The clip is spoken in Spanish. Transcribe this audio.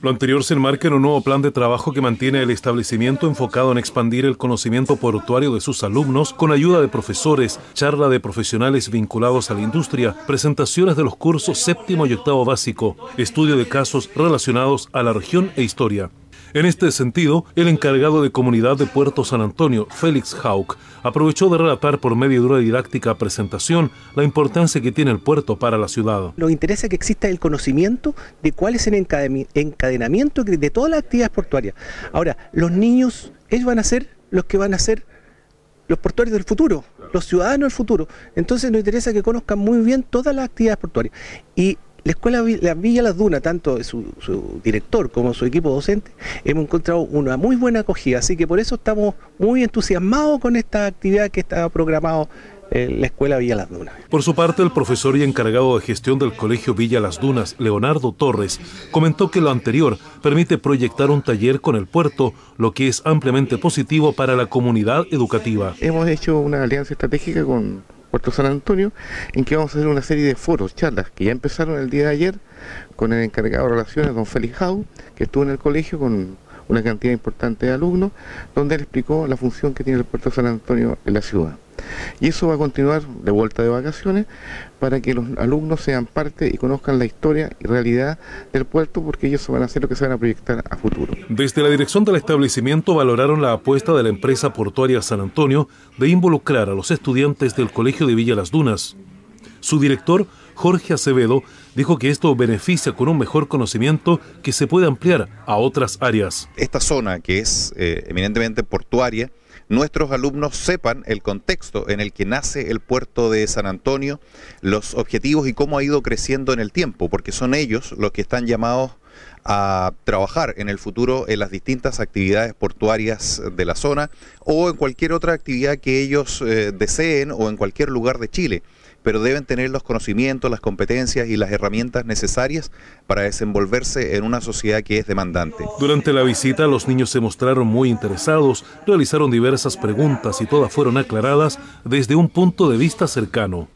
Lo anterior se enmarca en un nuevo plan de trabajo que mantiene el establecimiento enfocado en expandir el conocimiento portuario de sus alumnos con ayuda de profesores, charla de profesionales vinculados a la industria, presentaciones de los cursos séptimo y octavo básico, estudio de casos relacionados a la región e historia. En este sentido, el encargado de comunidad de Puerto San Antonio, Félix Hauk, aprovechó de relatar por medio de una didáctica presentación la importancia que tiene el puerto para la ciudad. Nos interesa que exista el conocimiento de cuál es el encadenamiento de todas las actividades portuarias. Ahora, los niños, ellos van a ser los que van a ser los portuarios del futuro, los ciudadanos del futuro. Entonces nos interesa que conozcan muy bien todas las actividades portuarias. Y la escuela la Villa Las Dunas, tanto su, su, director como su equipo docente, hemos encontrado una muy buena acogida, así que por eso estamos muy entusiasmados con esta actividad que está programado en la Escuela Villa Las Dunas. Por su parte, el profesor y encargado de gestión del Colegio Villa Las Dunas, Leonardo Torres, comentó que lo anterior permite proyectar un taller con el puerto, lo que es ampliamente positivo para la comunidad educativa. Hemos hecho una alianza estratégica con Puerto San Antonio, en que vamos a hacer una serie de foros, charlas, que ya empezaron el día de ayer con el encargado de relaciones, don Félix Jau, que estuvo en el colegio con una cantidad importante de alumnos, donde él explicó la función que tiene el Puerto San Antonio en la ciudad. Y eso va a continuar de vuelta de vacaciones para que los alumnos sean parte y conozcan la historia y realidad del puerto porque ellos van a hacer lo que se van a proyectar a futuro. Desde la dirección del establecimiento valoraron la apuesta de la empresa portuaria San Antonio de involucrar a los estudiantes del Colegio de Villa Las Dunas. Su director, Jorge Acevedo, dijo que esto beneficia con un mejor conocimiento que se puede ampliar a otras áreas. Esta zona, que es eh, eminentemente portuaria, nuestros alumnos sepan el contexto en el que nace el puerto de San Antonio, los objetivos y cómo ha ido creciendo en el tiempo, porque son ellos los que están llamados a trabajar en el futuro en las distintas actividades portuarias de la zona o en cualquier otra actividad que ellos eh, deseen o en cualquier lugar de Chile pero deben tener los conocimientos, las competencias y las herramientas necesarias para desenvolverse en una sociedad que es demandante. Durante la visita los niños se mostraron muy interesados, realizaron diversas preguntas y todas fueron aclaradas desde un punto de vista cercano.